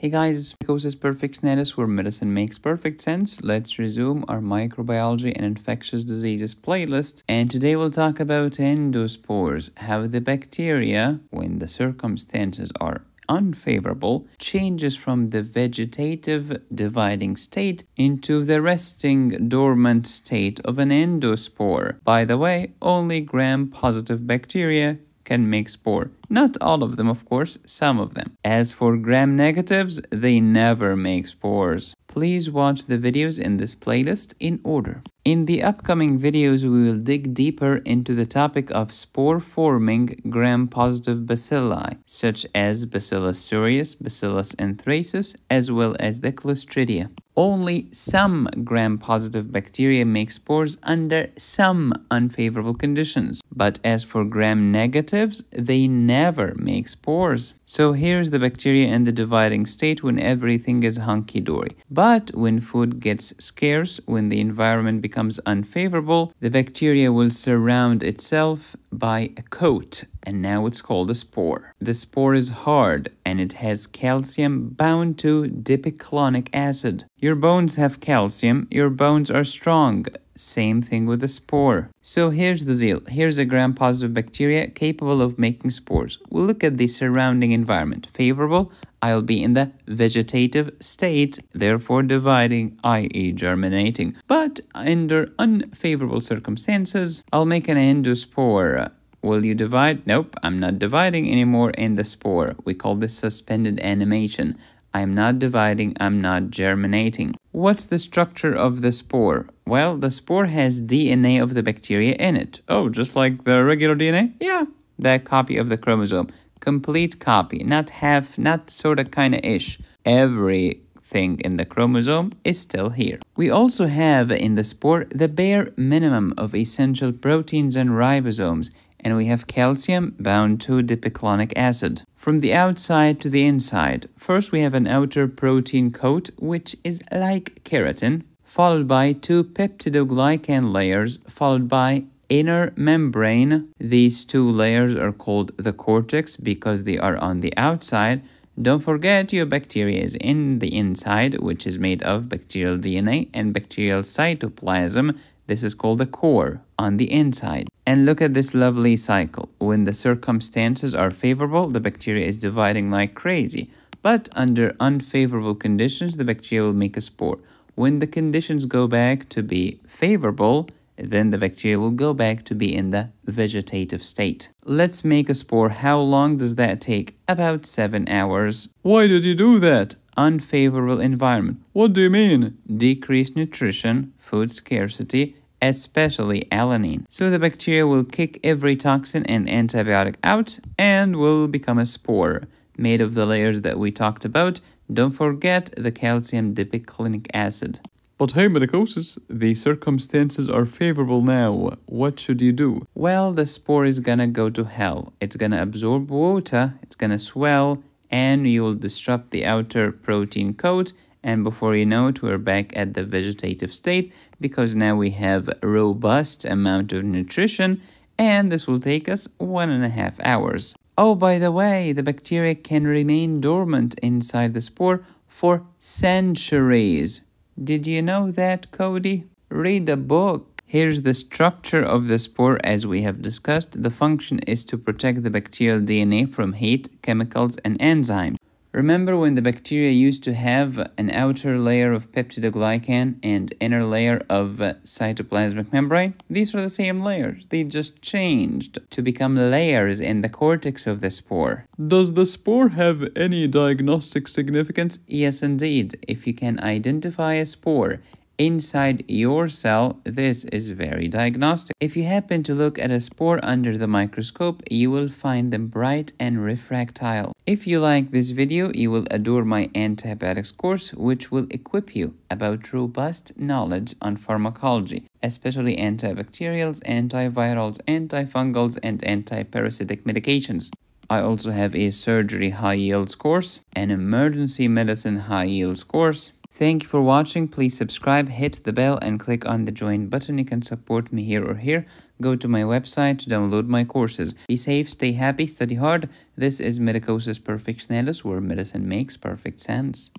Hey guys, it's perfect Perfectionalis where medicine makes perfect sense. Let's resume our microbiology and infectious diseases playlist. And today we'll talk about endospores, how the bacteria, when the circumstances are unfavorable, changes from the vegetative dividing state into the resting dormant state of an endospore. By the way, only gram-positive bacteria can make spore. Not all of them, of course, some of them. As for gram negatives, they never make spores. Please watch the videos in this playlist in order. In the upcoming videos, we will dig deeper into the topic of spore-forming gram-positive bacilli, such as Bacillus cereus, Bacillus anthracis, as well as the Clostridia. Only some gram-positive bacteria make spores under some unfavorable conditions, but as for gram-negatives, they never make spores. So here's the bacteria in the dividing state when everything is hunky-dory. But when food gets scarce, when the environment becomes unfavorable, the bacteria will surround itself by a coat and now it's called a spore. The spore is hard and it has calcium bound to dipicolinic acid. Your bones have calcium, your bones are strong. Same thing with the spore. So here's the deal. Here's a gram-positive bacteria capable of making spores. We'll look at the surrounding environment. Favorable, I'll be in the vegetative state, therefore dividing, i.e. germinating. But under unfavorable circumstances, I'll make an endospore. Will you divide? Nope, I'm not dividing anymore in the spore. We call this suspended animation. I'm not dividing, I'm not germinating. What's the structure of the spore? Well, the spore has DNA of the bacteria in it. Oh, just like the regular DNA? Yeah, that copy of the chromosome. Complete copy, not half, not sorta kinda ish. Everything in the chromosome is still here. We also have in the spore the bare minimum of essential proteins and ribosomes and we have calcium bound to dipicolinic acid. From the outside to the inside, first we have an outer protein coat which is like keratin, followed by two peptidoglycan layers, followed by inner membrane. These two layers are called the cortex because they are on the outside. Don't forget your bacteria is in the inside, which is made of bacterial DNA and bacterial cytoplasm. This is called the core on the inside. And look at this lovely cycle. When the circumstances are favorable, the bacteria is dividing like crazy. But under unfavorable conditions, the bacteria will make a spore. When the conditions go back to be favorable, then the bacteria will go back to be in the vegetative state. Let's make a spore. How long does that take? About 7 hours. Why did you do that? Unfavorable environment. What do you mean? Decreased nutrition, food scarcity, especially alanine. So the bacteria will kick every toxin and antibiotic out and will become a spore made of the layers that we talked about. Don't forget the calcium dipicolinic acid. But hey, Medicosis, the circumstances are favorable now. What should you do? Well, the spore is gonna go to hell. It's gonna absorb water, it's gonna swell, and you will disrupt the outer protein coat and before you know it we're back at the vegetative state because now we have a robust amount of nutrition and this will take us one and a half hours. Oh, by the way, the bacteria can remain dormant inside the spore for centuries. Did you know that, Cody? Read a book. Here's the structure of the spore as we have discussed. The function is to protect the bacterial DNA from heat, chemicals, and enzymes. Remember when the bacteria used to have an outer layer of peptidoglycan and inner layer of uh, cytoplasmic membrane? These are the same layers. They just changed to become layers in the cortex of the spore. Does the spore have any diagnostic significance? Yes, indeed. If you can identify a spore inside your cell, this is very diagnostic. If you happen to look at a spore under the microscope, you will find them bright and refractile. If you like this video, you will adore my antibiotics course, which will equip you about robust knowledge on pharmacology, especially antibacterials, antivirals, antifungals, and antiparasitic medications. I also have a surgery high yields course, an emergency medicine high yields course, Thank you for watching. Please subscribe, hit the bell, and click on the join button. You can support me here or here. Go to my website to download my courses. Be safe, stay happy, study hard. This is Medicosis Perfectionalis, where medicine makes perfect sense.